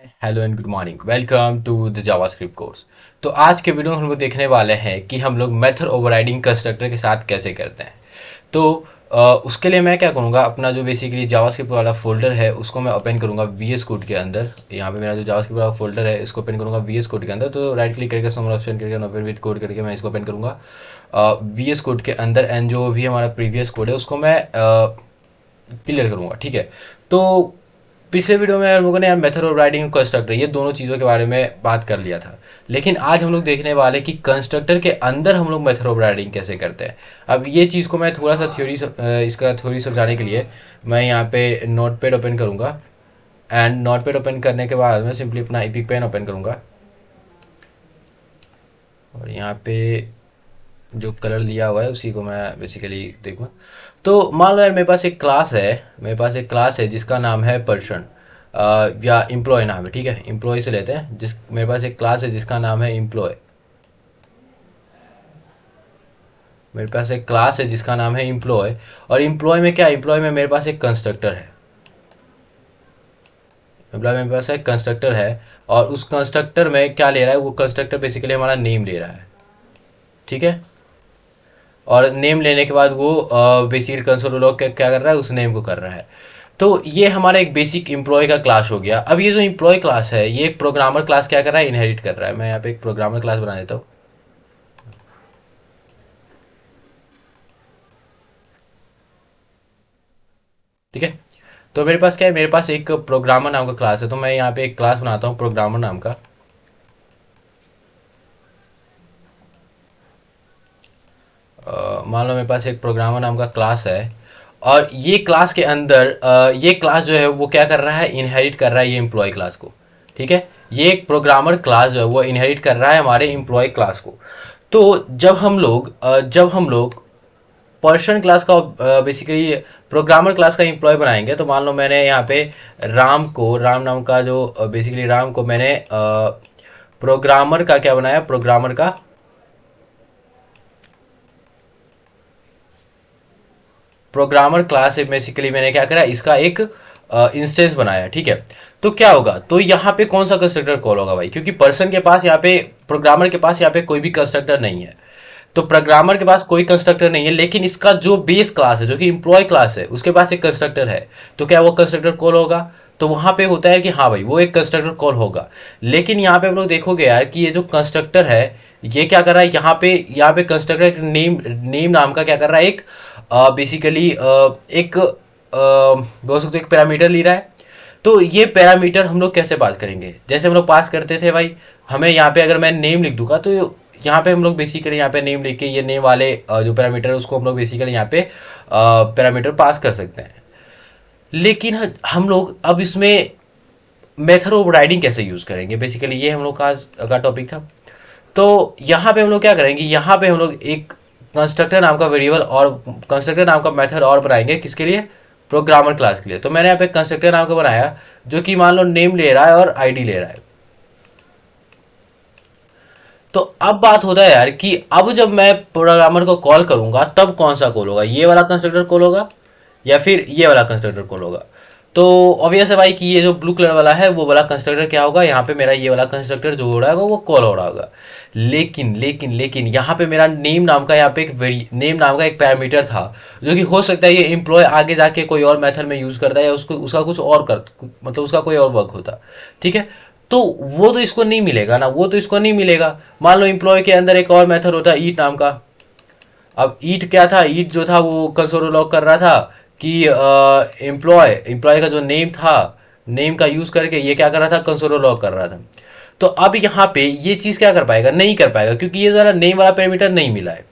Hello and good morning welcome to the JavaScript course तो आज के वीडियो में हम लोग देखने वाले हैं कि हम लोग मेथड ओवरराइडिंग कंस्ट्रक्टर के साथ कैसे करते हैं। तो आ, उसके लिए मैं क्या करूँगा अपना जो बेसिकली जावास्क्रिप्ट वाला फोल्डर है उसको मैं ओपन करूँगा वी एस कोड के अंदर। यहाँ पे मेरा जो जावास्क्रिप्ट वाला फोल्डर है इसको ओपन करूँगा वी एस कोड के अंदर। तो राइट क्लिक करके समर ऑप्शन करके ओपन विद कोड करके मैं इसको ओपन करूँगा। वी एस कोड के अंदर एंड जो भी हमारा प्रीवियस कोड है उसको मैं क्लियर करूँगा ठीक है? तो पिछले वीडियो में हम लोगों ने यार मेथड ऑफ़ राइटिंग कंस्ट्रक्टर ये दोनों चीज़ों के बारे में बात कर लिया था। लेकिन आज हम लोग देखने वाले कि कंस्ट्रक्टर के अंदर हम लोग मेथड ऑफ़ राइटिंग कैसे करते हैं। अब ये चीज़ को मैं थोड़ा सा थ्योरी इसका थ्योरी समझाने के लिए मैं यहाँ पे नोट पैड ओपन करूँगा। एंड नोट पैड ओपन करने के बाद मैं सिंपली अपना इपिक पेन ओपन करूँगा। और यहाँ पे जो कलर लिया हुआ है, उसी को मैं बेसिकली देखूँ। तो मान लो यार, मेरे पास एक क्लास है, मेरे पास एक क्लास है, जिसका नाम है पर्सन या एम्प्लॉय नाम है, ठीक है? एम्प्लॉय से लेते हैं, जिस, मेरे पास एक क्लास है, जिसका नाम है एम्प्लॉय मेरे पास एक क्लास है, जिसका नाम है एम्प्लॉय और एम्प्लॉय में क्या एम्प्लॉय में मेरे पास एक कंस्ट्रक्टर है। एम्प्लॉय मेरे पास एक कंस्ट्रक्टर है, और उस कंस्ट्रक्टर में क्या ले रहा है? वो कंस्ट्रक्टर बेसिकली हमारा नेम ले रहा है। ठीक है? और नेम लेने के बाद वो बेसिकली कंसोल लॉग क्या कर रहा है? उस नेम को कर रहा है। तो ये हमारा एक बेसिक एम्प्लॉय का क्लास हो गया। अब ये जो एम्प्लॉय क्लास है, ये एक प्रोग्रामर क्लास क्या कर रहा है? इनहेरिट कर रहा है। मैं यहाँ पे एक प्रोग्रामर क्लास बना देता हूँ। ठीक है? तो मेरे पास क्या है? मेरे पास एक प्रोग्रामर नाम का क्लास है। तो मैं यहाँ पे एक क्लास बनाता हूँ प्रोग्रामर नाम का। मान लो मेरे पास एक प्रोग्रामर नाम का क्लास है, और ये क्लास के अंदर ये क्लास जो है वो क्या कर रहा है? इनहेरिट कर रहा है ये एम्प्लॉय क्लास को, ठीक है? ये एक प्रोग्रामर क्लास जो है वो इनहेरिट कर रहा है हमारे एम्प्लॉय क्लास को। तो जब हम लोग जब हम लोग पर्सन क्लास का बेसिकली प्रोग्रामर क्लास का एम्प्लॉय बनाएँगे तो मान लो मैंने यहाँ पे राम को, राम नाम का जो बेसिकली राम को मैंने प्रोग्रामर का क्या बनाया? प्रोग्रामर का प्रोग्रामर क्लास बेसिकली मैंने क्या करा इसका एक इंस्टेंस uh, बनाया ठीक है? तो क्या होगा? तो यहाँ पे कौन सा कंस्ट्रक्टर कॉल होगा भाई? क्योंकि पर्सन के पास यहाँ पे प्रोग्रामर के पास यहाँ पे कोई भी कंस्ट्रक्टर नहीं है। तो प्रोग्रामर के पास कोई कंस्ट्रक्टर नहीं है लेकिन इसका जो बेस क्लास है जो कि इंप्लॉय क्लास है उसके पास एक कंस्ट्रक्टर है। तो क्या वो कंस्ट्रक्टर कॉल होगा? तो वहाँ पे होता है कि हाँ भाई वो एक कंस्ट्रक्टर कॉल होगा। लेकिन यहाँ पे हम लोग देखोगे यार कि ये जो कंस्ट्रक्टर है ये क्या कर रहा है? यहाँ पे यहाँ पे कंस्ट्रक्टर नेम नेम नाम का क्या कर रहा है? एक बेसिकली एक बोल सकते एक पैरामीटर ले रहा है। तो ये पैरामीटर हम लोग कैसे बात करेंगे? जैसे हम लोग पास करते थे भाई, हमें यहाँ पे अगर मैं नेम लिख दूँगा तो यहाँ पे हम लोग बेसिकली यहाँ पे नेम लिख के ये नेम वाले जो पैरामीटर है, उसको हम लोग बेसिकली यहाँ पे पैरामीटर पास कर सकते हैं। लेकिन हम लोग अब इसमें मेथड ऑफ़ राइडिंग कैसे यूज़ करेंगे? बेसिकली ये हम लोग का का टॉपिक था। तो यहाँ पे हम लोग क्या करेंगे? यहाँ पे हम लोग एक कंस्ट्रक्टर नाम का वेरिएबल और कंस्ट्रक्टर नाम का मेथड और बनाएँगे किसके लिए? प्रोग्रामर क्लास के लिए। तो मैंने यहाँ पे कंस्ट्रक्टर नाम का बनाया, जो कि मान लो नेम ले रहा है और आईडी ले रहा है। तो अब बात होता है यार कि अब जब मैं प्रोग्रामर को कॉल करूँगा, तब कौन सा कॉल होगा? ये वाला कंस्ट्रक्टर कॉल होगा या फिर ये वाला कंस्ट्रक्टर कॉल होगा? तो ऑब्वियस है भाई कि ये जो ब्लू कलर वाला है, वो वाला कंस्ट्रक्टर क्या होगा? यहाँ पे मेरा ये वाला कंस्ट्रक्टर जो हो रहा है वो कॉल हो रहा होगा। लेकिन लेकिन लेकिन यहाँ पे मेरा नेम नाम का यहाँ पे एक नेम नाम का एक पैरामीटर था, जो कि हो सकता है ये एम्प्लॉय आगे जाके कोई और मेथड में यूज़ करता है या उसको, उसका कुछ और कर मतलब उसका कोई और वर्क होता। ठीक है? तो वो तो इसको नहीं मिलेगा ना, वो तो इसको नहीं मिलेगा। मान लो एम्प्लॉय के अंदर एक और मेथड होता है ईट नाम का। अब ईट क्या था? ईट जो था वो कंसोल लॉक कर रहा था। कि एम्प्लॉय एम्प्लॉय का जो नेम था नेम का यूज़ करके ये क्या कर रहा था? कंसोल लॉक कर रहा था। तो अब यहाँ पे ये चीज़ क्या कर पाएगा? नहीं कर पाएगा, क्योंकि ये ज़रा नेम वाला पैरामीटर नहीं मिला है।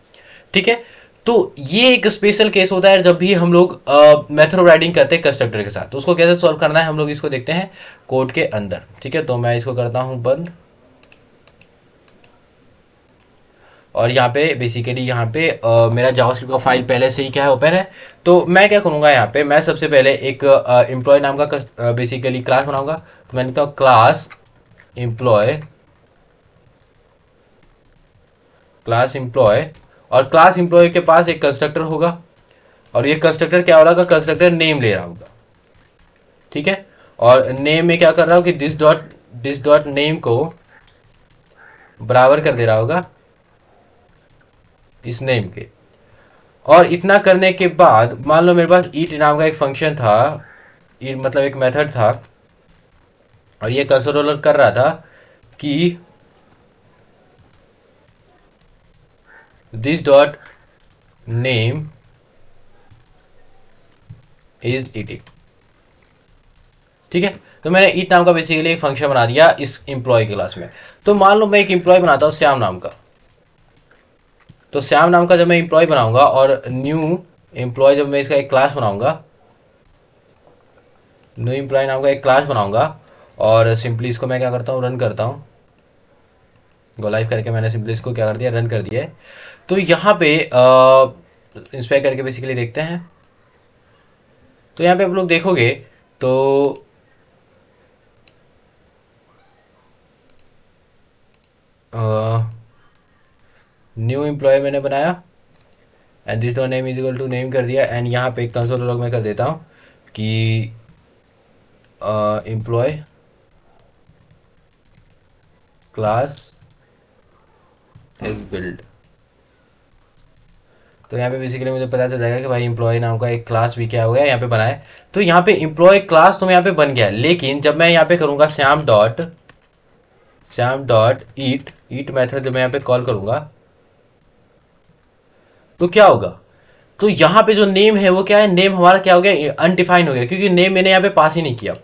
ठीक है? तो ये एक स्पेशल केस होता है जब भी हम लोग मेथड ऑफ़ राइडिंग करते हैं कंस्ट्रक्टर के साथ। तो उसको कैसे सॉल्व करना है? हम लोग इसको देखते हैं कोड के अंदर। ठीक है? तो मैं इसको करता हूँ बंद। और यहाँ पे बेसिकली यहाँ पे आ, मेरा जावास्क्रिप्ट का फ़ाइल पहले से ही क्या है ओपन है। तो मैं क्या करूँगा यहाँ पे मैं सबसे पहले एक एम्प्लॉय नाम का बेसिकली क्लास बनाऊँगा। तो मैं लिखता हूँ क्लास एम्प्लॉय क्लास एम्प्लॉय और क्लास एम्प्लॉय के पास एक कंस्ट्रक्टर होगा। और ये कंस्ट्रक्टर क्या हो रहा होगा? कंस्ट्रक्टर नेम ले रहा होगा। ठीक है? और नेम में क्या कर रहा हूँ कि this dot this dot name को बराबर कर दे रहा होगा। इस नेम के। और इतना करने के बाद, मान लो मेरे पास ईट नाम का एक फ़ंक्शन था मतलब एक मेथड था, और ये कंसोलर कर रहा था कि this dot name is eating ठीक है? तो मैंने ईट नाम का बेसिकली एक फ़ंक्शन बना दिया इस एम्प्लॉय क्लास में। तो मान लो मैं एक एम्प्लॉय बनाता हूँ श्याम नाम का। तो श्याम नाम का जब मैं एम्प्लॉय बनाऊँगा और न्यू एम्प्लॉय जब मैं इसका एक क्लास बनाऊँगा न्यू एम्प्लॉय नाम का एक क्लास बनाऊँगा और सिंपली इसको मैं क्या करता हूँ रन करता हूँ। गो लाइव करके मैंने सिंपली इसको क्या कर दिया रन कर दिया है। तो यहाँ पे इंस्पेक्ट करके बेसिकली देखते हैं। तो यहाँ पे आप लोग देखोगे तो न्यू एम्प्लॉय मैंने बनाया and this name is equal to name कर दिया एंड यहाँ पे कंसोल लॉग में कर देता हूँ कि एम्प्लॉय क्लास इज़ बिल्ड तो यहाँ पे बेसिकली मुझे पता चल जाएगा कि भाई एम्प्लॉय नाम का एक क्लास भी क्या हो गया, यहाँ पे बनाए तो यहाँ पे एम्प्लॉय क्लास तो मैं यहाँ पे बन गया, लेकिन जब मैं यहाँ पे करूँगा, Shyam dot Shyam dot eat eat method जब मैं यहाँ पे कॉल करूँगा तो क्या होगा? तो यहाँ पे जो नेम है वो क्या है? नेम हमारा क्या हो गया? अनडिफाइंड हो गया क्योंकि नेम मैंने यहाँ पे पास ही नहीं किया।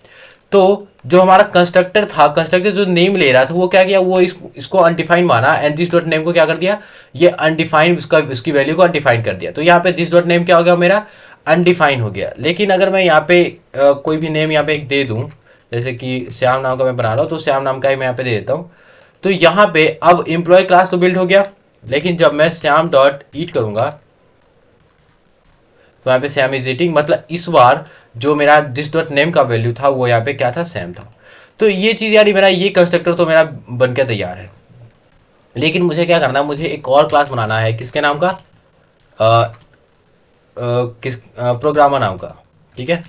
तो जो हमारा कंस्ट्रक्टर था कंस्ट्रक्टर जो नेम ले रहा था वो क्या किया? वो इस, इसको अनडिफाइंड माना एंड दिस डॉट नेम को क्या कर दिया? ये अनडिफाइंड उसका उसकी वैल्यू को अनडिफाइंड कर दिया। तो यहाँ पे दिस डॉट नेम क्या हो गया मेरा? अनडिफाइंड हो गया। लेकिन अगर मैं यहाँ पे आ, कोई भी नेम यहाँ पे एक दे दूँ जैसे कि श्याम नाम का मैं बना रहा हूँ तो श्याम नाम का ही मैं यहाँ पे दे देता हूँ। तो यहाँ पे अब एम्प्लॉय क्लास तो बिल्ड हो गया। लेकिन जब मैं श्याम डॉट ईट करूँगा तो यहाँ पे सैम इज़ ईटिंग मतलब इस बार जो मेरा दिस डॉट नेम का वैल्यू था वो यहाँ पे क्या था? सैम था। तो ये चीज़ यार मेरा ये कंस्ट्रक्टर तो मेरा बन के तैयार है। लेकिन मुझे क्या करना है? मुझे एक और क्लास बनाना है। किसके नाम का? आ, आ, किस प्रोग्रामर नाम का। ठीक है?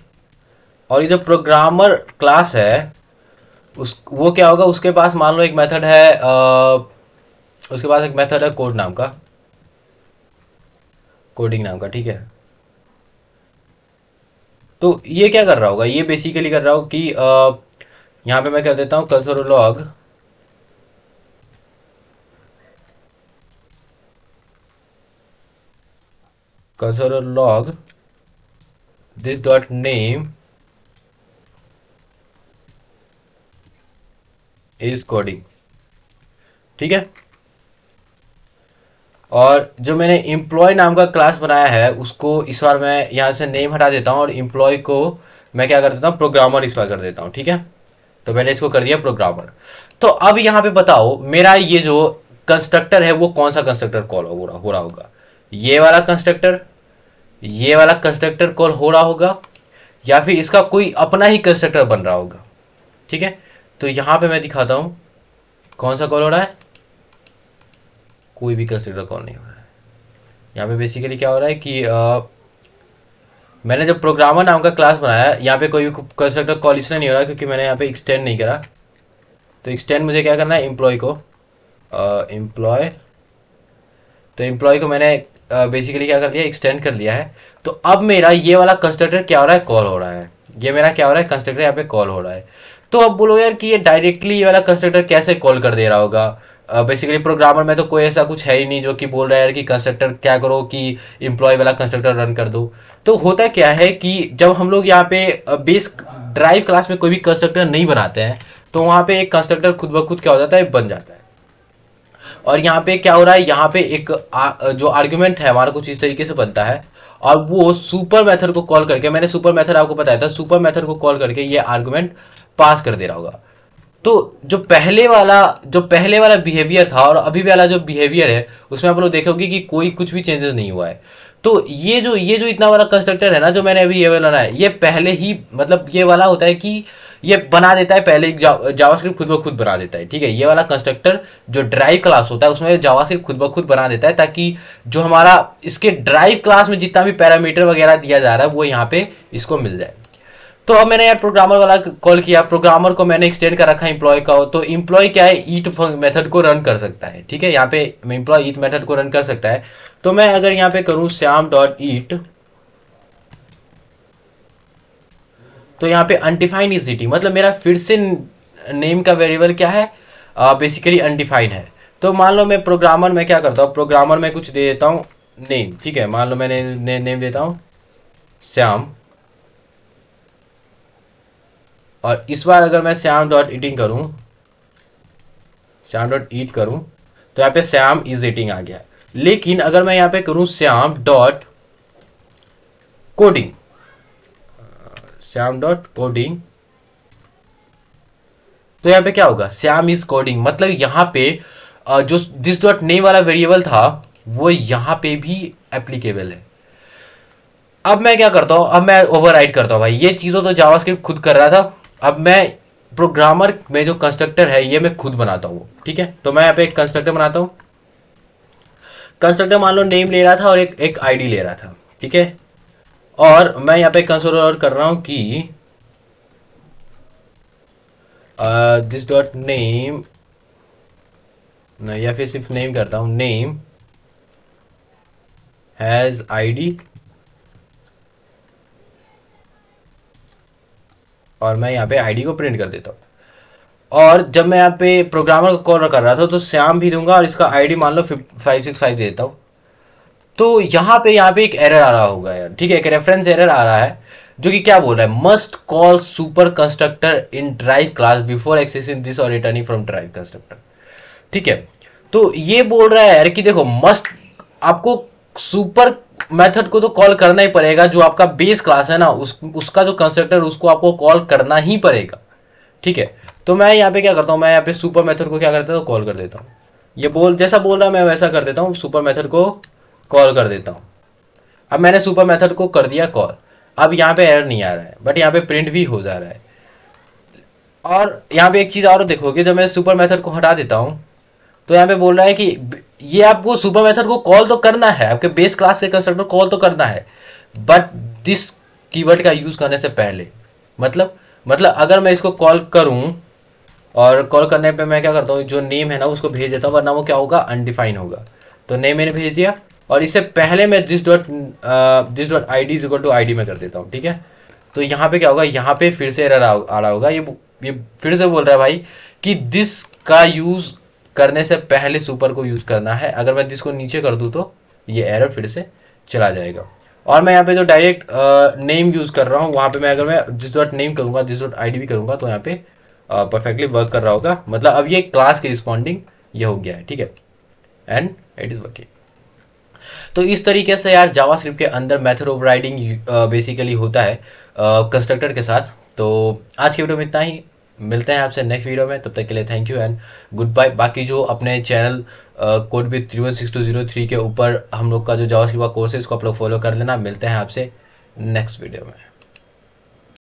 और ये जो प्रोग्रामर क्लास है उस वो क्या होगा? उसके पास मान लो एक मेथड है आ, उसके बाद एक मेथड है कोड नाम का। कोडिंग नाम का, ठीक है। तो ये क्या कर रहा होगा? ये बेसिकली कर रहा हो कि यहाँ पे मैं कर देता हूँ? Console log console log this dot name is coding ठीक है? और जो मैंने एम्प्लॉय नाम का क्लास बनाया है, उसको इस बार मैं यहाँ से नेम हटा देता हूँ और एम्प्लॉय को मैं क्या कर देता हूँ प्रोग्रामर इस बार कर देता हूँ, ठीक है? तो मैंने इसको कर दिया प्रोग्रामर तो अब यहाँ पे बताओ, मेरा ये जो कंस्ट्रक्टर है, वो कौन सा कंस्ट्रक्टर कॉल हो रहा हो रहा होगा? ये वाला कंस्ट्रक्टर ये वाला कंस्ट्रक्टर कॉल हो रहा होगा, या फिर इसका कोई अपना ही कंस्ट्रक्टर बन रहा होगा, ठीक है? तो यहाँ पे मैं दिखाता हूँ, कौन सा कॉल हो रहा है? कोई भी कंसिडर कॉल नहीं हो रहा है। यहाँ पे बेसिकली क्या हो रहा है कि आ, मैंने जब प्रोग्रामर नाम का क्लास बनाया यहाँ पे कोई कंस्ट्रक्टर कॉल इसलिए नहीं हो रहा क्योंकि मैंने यहाँ पे एक्सटेंड नहीं करा। तो एक्सटेंड मुझे क्या करना है? एम्प्लॉय को एम्प्लॉय तो एम्प्लॉय को मैंने बेसिकली क्या कर दिया? एक्सटेंड कर लिया है। तो अब मेरा ये वाला कंस्ट्रक्टर क्या हो रहा है? कॉल हो रहा है। ये मेरा क्या हो रहा है? कंस्ट्रक्टर यहाँ पे कॉल हो रहा है। तो अब बोलो यार कि ये डायरेक्टली ये वाला कंस्ट्रक्टर कैसे कॉल कर दे रहा होगा? बेसिकली प्रोग्रामर में तो कोई ऐसा कुछ है ही नहीं जो कि बोल रहा है कि कंस्ट्रक्टर क्या करो कि इम्प्लॉय वाला कंस्ट्रक्टर रन कर दो। तो होता क्या है कि जब हम लोग यहाँ पे बेस ड्राइव क्लास में कोई भी कंस्ट्रक्टर नहीं बनाते हैं तो वहाँ पे एक कंस्ट्रक्टर खुद ब खुद क्या हो जाता है बन जाता है। और यहाँ पे क्या हो रहा है यहाँ पे एक आ, जो आर्ग्यूमेंट है हमारा कुछ इस तरीके से बनता है। और वो सुपर मेथड को कॉल करके मैंने सुपर मेथड आपको बताया था सुपर मेथड को कॉल करके ये आर्ग्यूमेंट पास कर दे रहा होगा। तो जो पहले वाला, जो पहले वाला बिहेवियर था और अभी वाला जो बिहेवियर है, उसमें आप लोग देखोगे कि कोई कुछ भी चेंजेस नहीं हुआ है। तो ये जो ये जो इतना वाला कंस्ट्रक्टर है ना, जो मैंने अभी ये वाला है ये पहले ही मतलब ये वाला होता है कि ये बना देता है, पहले जावास्क्रिप्ट खुद ब खुद बना देता है, ठीक है? ये वाला कंस्ट्रक्टर जो ड्राइव क्लास होता है, उसमें जावास्क्रिप्ट खुद ब खुद बना देता है, ताकि जो हमारा, इसके ड्राइव क्लास में जितना भी पैरामीटर वगैरह दिया जा रहा है, वो यहाँ पे इसको मिल जाए। तो अब मैंने यार प्रोग्रामर वाला कॉल किया। प्रोग्रामर को मैंने एक्सटेंड कर रखा है इम्प्लॉय का। तो इम्प्लॉय क्या है? ईट मेथड को रन कर सकता है। ठीक है? यहाँ पे इम्प्लॉय ईट मेथड को रन कर सकता है। तो मैं अगर यहाँ पे करूँ श्याम डॉट ईट तो यहाँ पे अनडिफाइन इज़ सिटी मतलब मेरा फिर से नेम का वेरिएबल क्या है? बेसिकली अनडिफाइंड है। तो मान लो मैं प्रोग्रामर में क्या करता हूँ? प्रोग्रामर में कुछ दे देता हूँ नेम ठीक है? मान लो मैंने ने, नेम देता हूँ। श्याम। और इस बार अगर मैं श्याम डॉट ईटिंग करूँ, श्याम डॉट ईट करूँ तो यहाँ पे श्याम इज़ ईटिंग आ गया लेकिन अगर मैं यहाँ पे करूँ Shyam dot coding Shyam dot coding तो यहाँ पे क्या होगा? श्याम इज़ कोडिंग मतलब यहाँ पे जो दिस डॉट नेम वाला वेरिएबल था, वो यहाँ पे भी एप्लीकेबल है। अब मैं क्या करता हूँ? अब मैं ओवर करता हूँ भाई। ये चीज़ों तो जावास्क्रिप्ट खुद कर रहा था। अब मैं प्रोग्रामर में जो कंस्ट्रक्टर है, ये मैं खुद बनाता हूँ, ठीक है? तो मैं यहाँ पे एक कंस्ट्रक्टर बनाता हूँ। कंस्ट्रक्टर मान लो नेम ले रहा था और एक एक आईडी ले रहा था, ठीक है? और मैं यहाँ पे कंसिडर कर रहा हूँ कि दिस डॉट नेम या फिर सिर्फ़ नेम करता हूँ नेम हैज़ आईडी और मैं यहाँ पे आईडी को प्रिंट कर देता हूँ। और जब मैं यहाँ पे प्रोग्रामर को कॉल कर रहा था तो श्याम भी दूँगा और इसका आईडी मान लो फाइव सिक्स फाइव देता हूँ। तो यहाँ पे यहाँ पे एक एरर आ रहा होगा यार। ठीक है, एक रेफरेंस एरर आ रहा है, जो कि क्या बोल रहा है? Must call super constructor in drive class before accessing this or returning from drive constructor ठीक है? तो ये बोल रहा है यार कि देखो मस्ट आपको सुपर मेथड को तो कॉल करना ही पड़ेगा, जो आपका बेस क्लास है ना, उस, उसका जो कंस्ट्रक्टर, उसको आपको कॉल करना ही पड़ेगा। ठीक है? तो मैं यहाँ पे क्या करता हूँ, मैं यहाँ पे सुपर मेथड को क्या करता हूँ, कॉल कर देता हूँ। ये बोल, जैसा बोल रहा मैं वैसा कर देता हूँ, सुपर मेथड को कॉल कर देता हूँ। अब मैंने सुपर मेथड को कर दिया कॉल। अब यहाँ पे एरर नहीं आ रहा है, बट यहाँ पे प्रिंट भी हो जा रहा है। और यहाँ पे एक चीज़ और देखोगे, जब मैं सुपर मेथड को हटा देता हूँ तो यहाँ पे बोल रहा है कि ये आपको सुपर मेथड को कॉल तो करना है, आपके बेस क्लास के कंस्ट्रक्टर कॉल तो करना है बट दिस कीवर्ड का यूज़ करने से पहले मतलब मतलब अगर मैं इसको कॉल करूँ, और कॉल करने पे मैं क्या करता हूँ, जो नेम है ना, उसको भेज देता हूँ, वरना वो क्या होगा अनडिफाइन होगा। तो नेम मैंने भेज दिया, और इससे पहले मैं this dot this dot I D equal to I D में कर देता हूँ, ठीक है? तो यहाँ पे क्या होगा, यहाँ पे फिर से एरर आ रहा होगा, ये ये फिर से बोल रहा है भाई कि दिस का यूज़ करने से पहले सुपर को यूज़ करना है। अगर मैं दिस को नीचे कर दूँ तो ये एरर फिर से चला जाएगा। और मैं यहाँ पे जो डायरेक्ट नेम यूज़ कर रहा हूँ, वहाँ पे मैं अगर मैं जिस डॉट नेम करूँगा, जिस डॉट आई भी करूँगा तो यहाँ पे परफेक्टली वर्क कर रहा होगा। मतलब अब ये क्लास की रिस्पॉन्डिंग ये हो गया है, ठीक है? एंड इट इज़ वर्किंग तो इस तरीके से यार जावास्क्रिप्ट के अंदर मेथड ओवरराइडिंग बेसिकली होता है कंस्ट्रक्टर के साथ। तो आज के वीडियो में इतना ही। मिलते हैं आपसे नेक्स्ट वीडियो में, तब तक के लिए thank you and goodbye बाकी जो अपने चैनल कोड भी three one six two zero three के ऊपर हम लोग का जो जवाब कोर्स है उसको आप लोग फॉलो कर लेना. मिलते हैं आपसे नेक्स्ट वीडियो में.